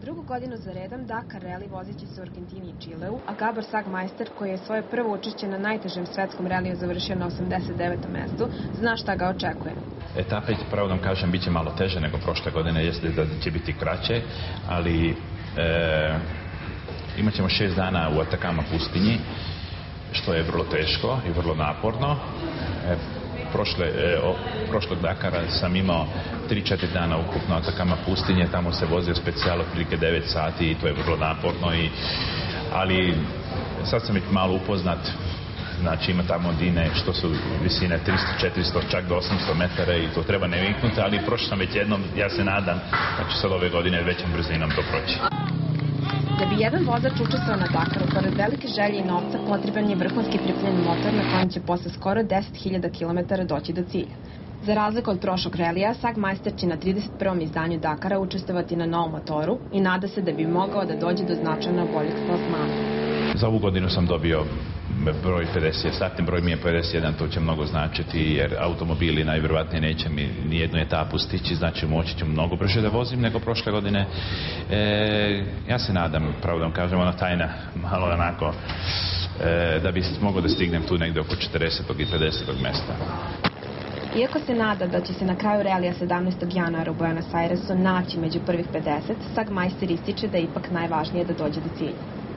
Drugu godinu za redom Dakar Rally vozići se u Argentini i Čileu, a Gabor Sagmeister, koji je svoje prvo učešće na najtežem svetskom reliju završio na 89. mestu, zna šta ga očekuje. Etapa, pravo da vam kažem, bit će malo teže nego prošle godine, jeste da će biti kraće, ali e, imat ćemo šest dana u Atakama pustinji, što je vrlo teško i vrlo naporno. E, prošle, e, o, prošlog Dakara sam imao 3-4 dana ukupno Atakama pustinje, tamo se vozio specijalo prilike 9 sati i to je vrlo naporno i ali sad sam već malo upoznat znači ima tamo dine što su visine 300, 400, čak do 800 metara i to treba ne viknuti, ali prošao sam već jednom, ja se nadam da će sad ove godine većom brzinom to proći. Da jedan vozač učestvao na Dakaru, pored velike želje i novca, potreban je vrhunski pripremljen motor na kojem će posle skoro 10.000 km doći do cilja. Za razliku od prošlog relija, Sagmeister će na 31. izdanju Dakara učestvovati na novom motoru i nada se da bi mogao da dođe do značajno boljeg plasmana. Za ovu godinu sam dobio broj 50, startni broj mi je 51, to će mnogo značiti jer automobili najvjerovatnije neće mi nijednu etapu stići, znači moći ću mnogo brže da vozim nego prošle godine. E, ja se nadam, pravo da vam kažem, ona tajna malo onako e, da bi mogao da stignem tu negde oko 40. i 50. mesta. Iako se nada da će se na kraju relija 17. januara u Buenos Airesu naći među prvih 50, Sagmeister ističe da je ipak najvažnije da dođe do cilja.